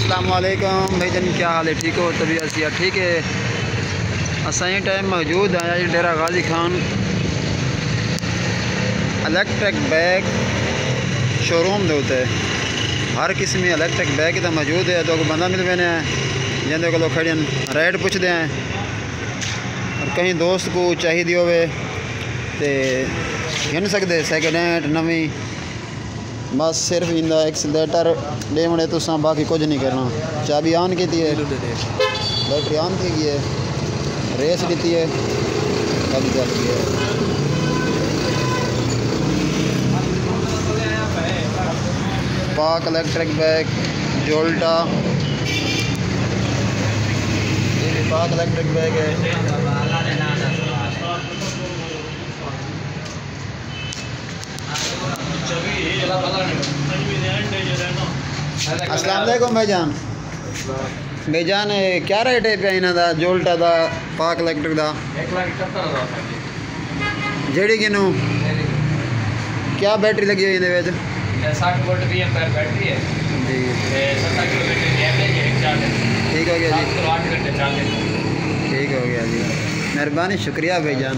वालेकुम भाई जन क्या हाल है? ठीक हो? तबीयत सिया ठीक है? असाई टाइम मौजूद जी Dera Ghazi Khan. Electric bag showroom दे उत्ते। हर किस्म की इलेक्ट्रिक बैग तो मौजूद है। तो बंदा मिल पैने जिंदे को खड़े रेट पुछते हैं। और कहीं दोस्त को चाहिए हो सकते सैकेंड हैंड नवी। बस सिर्फ़ इंदा एक्सीटर देवने तो बाकी कुछ नहीं करना चाबी ऑन की है बैटरी ऑन थी है रेस दी है चल गई है पाक इलेक्ट्रिक बैग जोल्टा पाक इलेक्ट्रिक बैग है वालेकुम भाईजान। भाईजान क्या रेट है पे का जोल्टा का पाक इलेक्ट्रिक का जेडी किनू क्या बैटरी लगी हुई ये ठीक हो गया जी। ठीक हो गया जी। मेहरबानी, शुक्रिया भाईजान।